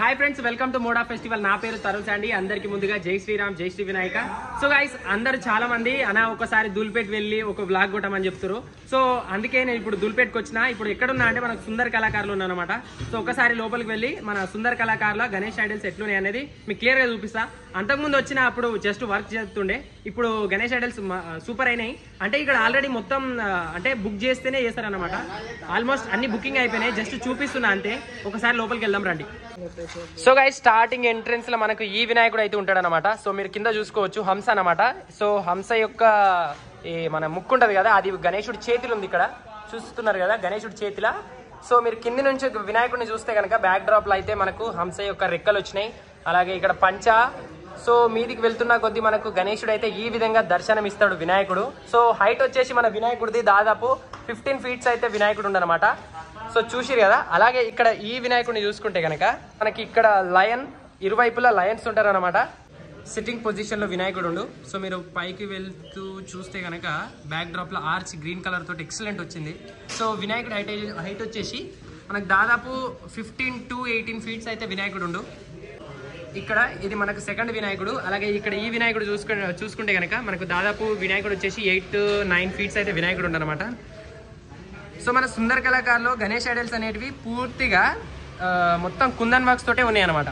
Hi friends welcome to మోడా festival నా పేరు తరుణ్ అండి అందరికి ముందుగా జై శ్రీరామ్ జై శ్రీ వినాయక. సో గైస్ అందరు చాలా మంది అనా ఒకసారి దుల్పేట్ వెళ్ళి ఒక బ్లాగ్ కొట్టమని చెప్తారు సో అందుకే నేను ఇప్పుడు దుల్పేట్కి వచ్చిన. ఇప్పుడు ఎక్కడున్నా అంటే మనకు సుందర కళాకారులు ఉన్నానమాట సో ఒకసారి లోపలికి వెళ్ళి మన సుందర కళాకారుల గణేష్ ఐడల్స్ ఎట్లున్నాయి అనేది మీకు క్లియర్గా చూపిస్తా. అంతకుముందు వచ్చిన అప్పుడు జస్ట్ వర్క్ చేస్తుండే. ఇప్పుడు గణేష్ ఐడల్స్ సూపర్ అయినాయి. అంటే ఇక్కడ ఆల్రెడీ మొత్తం అంటే బుక్ చేస్తేనే చేస్తారనమాట ఆల్మోస్ట్ అన్ని బుకింగ్ అయిపోయినాయి. జస్ట్ చూపిస్తున్నా అంతే. ఒకసారి లోపలికి వెళ్దాం రండి. సో గైస్ స్టార్టింగ్ ఎంట్రెన్స్లో మనకు ఈ వినాయకుడు అయితే ఉంటాడు అనమాట సో మీరు కింద చూసుకోవచ్చు హంస అన్నమాట. సో హంస యొక్క ఈ మన ముక్కు ఉంటది కదా అది గణేశుడి చేతిలో ఉంది ఇక్కడ. చూస్తున్నారు కదా గణేశుడి చేతిలా. సో మీరు కింది నుంచి వినాయకుడిని చూస్తే కనుక బ్యాక్ డ్రాప్లో అయితే మనకు హంస యొక్క రెక్కలు వచ్చినాయి. అలాగే ఇక్కడ పంచ. సో మీదికి వెళ్తున్న కొద్దీ మనకు గణేశుడు అయితే ఈ విధంగా దర్శనం ఇస్తాడు వినాయకుడు. సో హైట్ వచ్చేసి మన వినాయకుడిది దాదాపు ఫిఫ్టీన్ ఫీట్స్ అయితే వినాయకుడు ఉండనమాట సో చూసిరు కదా? అలాగే ఇక్కడ ఈ వినాయకుడిని చూసుకుంటే కనుక మనకి ఇక్కడ లయన్ ఇరువైపులా లయన్స్ ఉంటారు అనమాట సిట్టింగ్ పొజిషన్లో వినాయకుడు ఉండు సో మీరు పైకి వెళ్తూ చూస్తే కనుక బ్యాక్ డ్రాప్లో ఆర్చ్ గ్రీన్ కలర్ తోటి ఎక్సలెంట్ వచ్చింది. సో వినాయకుడు హైట్ హైట్ వచ్చేసి మనకు దాదాపు ఫిఫ్టీన్ టు ఎయిటీన్ ఫీట్స్ అయితే వినాయకుడు ఉండు ఇక్కడ ఇది మనకు సెకండ్ వినాయకుడు. అలాగే ఇక్కడ ఈ వినాయకుడు చూసుకుంటే చూసుకుంటే కనుక మనకు దాదాపు వినాయకుడు వచ్చేసి ఎయిట్ నైన్ ఫీట్స్ అయితే వినాయకుడు ఉండనమాట సో మన సుందర కళాకారులో గణేష్ ఐడల్స్ అనేటివి పూర్తిగా మొత్తం కుందన్ వర్క్స్ తోటే ఉన్నాయి అనమాట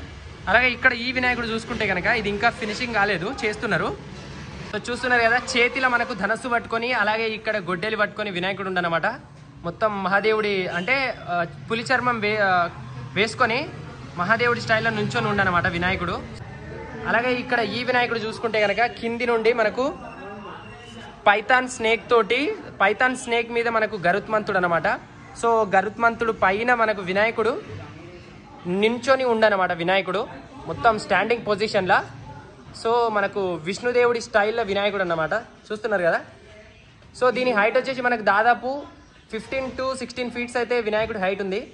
అలాగే ఇక్కడ ఈ వినాయకుడు చూసుకుంటే కనుక ఇది ఇంకా ఫినిషింగ్ కాలేదు చేస్తున్నారు. సో చూస్తున్నారు కదా చేతిలో మనకు ధనస్సు పట్టుకొని అలాగే ఇక్కడ గొడ్డెలు పట్టుకొని వినాయకుడు ఉండనమాట మొత్తం మహాదేవుడి అంటే పులి చర్మం వే వేసుకొని మహాదేవుడి స్టైల్లో నుంచొని ఉండనమాట వినాయకుడు. అలాగే ఇక్కడ ఈ వినాయకుడు చూసుకుంటే కనుక కింది నుండి మనకు పైథాన్ స్నేక్ తోటి పైథాన్ స్నేక్ మీద మనకు గరుత్మంతుడు అనమాట సో గరుత్మంతుడు పైన మనకు వినాయకుడు నించొని ఉండనమాట వినాయకుడు. మొత్తం స్టాండింగ్ పొజిషన్లా సో మనకు విష్ణుదేవుడి స్టైల్లో వినాయకుడు అన్నమాట. చూస్తున్నారు కదా? సో దీని హైట్ వచ్చేసి మనకు దాదాపు ఫిఫ్టీన్ టు సిక్స్టీన్ ఫీట్స్ అయితే వినాయకుడు హైట్ ఉంది.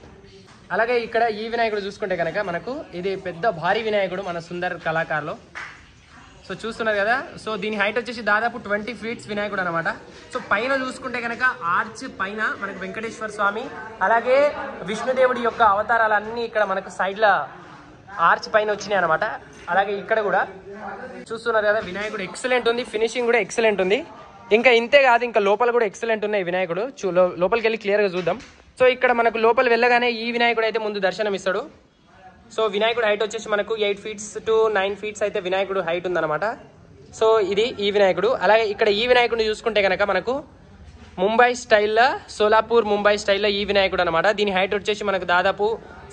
అలాగే ఇక్కడ ఈ వినాయకుడు చూసుకుంటే కనుక మనకు ఇది పెద్ద భారీ వినాయకుడు మన సుందర్ కళాకారులో. సో చూస్తున్నారు కదా? సో దీని హైట్ వచ్చేసి దాదాపు ట్వంటీ ఫీట్స్ వినాయకుడు అనమాట సో పైన చూసుకుంటే కనుక ఆర్చ్ పైన మనకు వెంకటేశ్వర స్వామి అలాగే విష్ణుదేవుడి యొక్క అవతారాలన్నీ ఇక్కడ మనకు సైడ్ల ఆర్చ్ పైన వచ్చినాయి అనమాట అలాగే ఇక్కడ కూడా చూస్తున్నారు కదా వినాయకుడు ఎక్సలెంట్ ఉంది ఫినిషింగ్ కూడా ఎక్సలెంట్ ఉంది. ఇంకా ఇంతే కాదు ఇంకా లోపల కూడా ఎక్సలెంట్ ఉన్నాయి వినాయకుడు. చూ లోపలికి వెళ్ళి క్లియర్గా చూద్దాం. సో ఇక్కడ మనకు లోపల వెళ్ళగానే ఈ వినాయకుడు అయితే ముందు దర్శనం ఇస్తాడు సో వినాయకుడు హైట్ వచ్చేసి మనకు eight feets to nine feets అయితే వినాయకుడు హైట్ ఉందన్నమాట. సో ఇది ఈ వినాయకుడు. అలాగే ఇక్కడ ఈ వినాయకుడిని చూసుకుంటే కనుక మనకు ముంబై స్టైల్లో సోలాపూర్ ముంబై స్టైల్లో ఈ వినాయకుడు అనమాట దీని హైట్ వచ్చేసి మనకు దాదాపు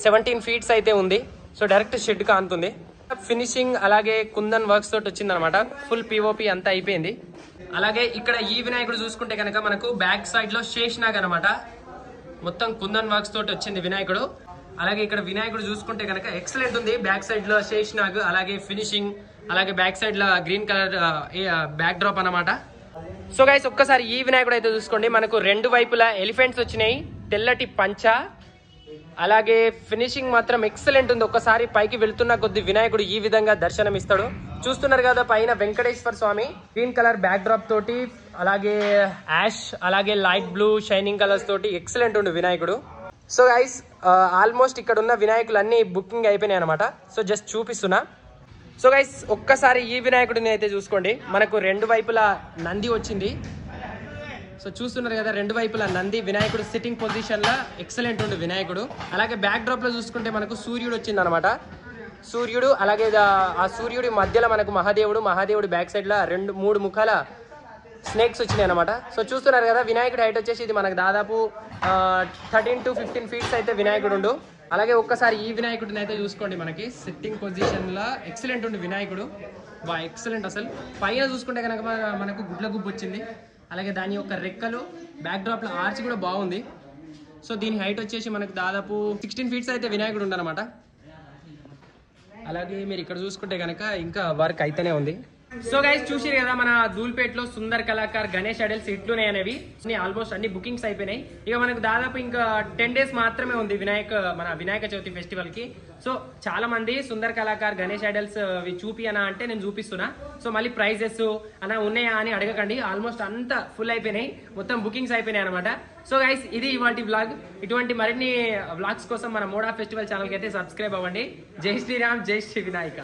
సెవెంటీన్ ఫీట్స్ అయితే ఉంది. సో డైరెక్ట్ షెడ్ కాంతుంది. ఫినిషింగ్ అలాగే కుందన్ వర్క్స్ తోటి వచ్చిందనమాట ఫుల్ పిఓపి అంతా అయిపోయింది. అలాగే ఇక్కడ ఈ వినాయకుడు చూసుకుంటే కనుక మనకు బ్యాక్ సైడ్లో శేషనాగ్ అనమాట మొత్తం కుందన్ వర్క్స్ తోటి వచ్చింది వినాయకుడు. అలాగే ఇక్కడ వినాయకుడు చూసుకుంటే కనుక ఎక్సలెంట్ ఉంది. బ్యాక్ సైడ్లో శేషనాగ్ అలాగే ఫినిషింగ్ అలాగే బ్యాక్ సైడ్లో గ్రీన్ కలర్ బ్యాక్ డ్రాప్ అన్నమాట. సో గైస్ ఒక్కసారి ఈ వినాయకుడు అయితే చూసుకోండి. మనకు రెండు వైపులా ఎలిఫెంట్స్ వచ్చినాయి. తెల్లటి పంచ అలాగే ఫినిషింగ్ మాత్రం ఎక్సలెంట్ ఉంది. ఒక్కసారి పైకి వెళ్తున్న కొద్ది వినాయకుడు ఈ విధంగా దర్శనం ఇస్తాడు చూస్తున్నారు కదా పైన Venkateswara Swamy green colour back drop తోటి అలాగే యాష్ అలాగే లైట్ బ్లూ షైనింగ్ కలర్స్ తోటి ఎక్సలెంట్ ఉండు వినాయకుడు. సో గైస్ ఆల్మోస్ట్ uh, ఇక్కడ ఉన్న వినాయకులు అన్ని బుకింగ్ అయిపోయినాయి అనమాట సో జస్ట్ చూపిస్తున్నా. సో గైస్ ఒక్కసారి ఈ వినాయకుడిని అయితే చూసుకోండి. మనకు రెండు వైపులా నంది వచ్చింది. సో చూస్తున్నారు కదా రెండు వైపులా నంది వినాయకుడు సిట్టింగ్ పొజిషన్లో ఎక్సలెంట్ ఉండు వినాయకుడు. అలాగే బ్యాక్ డ్రాప్లో చూసుకుంటే మనకు సూర్యుడు వచ్చింది అనమాట సూర్యుడు అలాగే ఆ సూర్యుడి మధ్యలో మనకు మహాదేవుడు మహాదేవుడు బ్యాక్ సైడ్లో రెండు మూడు ముఖాల స్నేక్స్ వచ్చినాయి అనమాట సో చూస్తున్నారు కదా వినాయకుడి హైట్ వచ్చేసి ఇది మనకు దాదాపు థర్టీన్ టు ఫిఫ్టీన్ ఫీట్స్ అయితే వినాయకుడు ఉండు అలాగే ఒక్కసారి ఈ వినాయకుడిని అయితే చూసుకోండి మనకి. సిట్టింగ్ పొజిషన్లో ఎక్సలెంట్ ఉండు వినాయకుడు. బా ఎక్సలెంట్ అసలు. పైన చూసుకుంటే కనుక మనకు గుడ్ల గుబ్బు వచ్చింది. అలాగే దాని యొక్క రెక్కలు బ్యాక్ ఆర్చి కూడా బాగుంది. సో దీని హైట్ వచ్చేసి మనకు దాదాపు సిక్స్టీన్ ఫీట్స్ అయితే వినాయకుడు ఉండనమాట అలాగే మీరు ఇక్కడ చూసుకుంటే కనుక ఇంకా వర్క్ అయితేనే ఉంది. సో గైస్ చూసిరు కదా మన ధూల్పేట్లో సుందర్ కళాకార్ గణేష్ అడల్స్ ఇట్లునే అనేవి. ఆల్మోస్ట్ అన్ని బుకింగ్స్ అయిపోయినాయి. ఇక మనకు దాదాపు ఇంకా టెన్ డేస్ మాత్రమే ఉంది వినాయక మన వినాయక చవితి ఫెస్టివల్కి. సో చాలా మంది సుందర్ కళాకార్ గణేష్ ఐడల్స్ uh, చూపి అనా అంటే నేను చూపిస్తున్నా. సో మళ్ళీ ప్రైజెస్ అలా ఉన్నాయా అని అడగకండి. ఆల్మోస్ట్ అంతా ఫుల్ అయిపోయినాయి. మొత్తం బుకింగ్స్ అయిపోయినాయి అనమాట సో గైస్ ఇది ఇవాటి బ్లాగ్ ఇటువంటి మరిన్ని uh, బ్లాగ్స్ కోసం మన మోడా ఫెస్టివల్ ఛానల్కి అయితే సబ్స్క్రైబ్ అవ్వండి. జై శ్రీరామ్ జై శ్రీ వినాయక.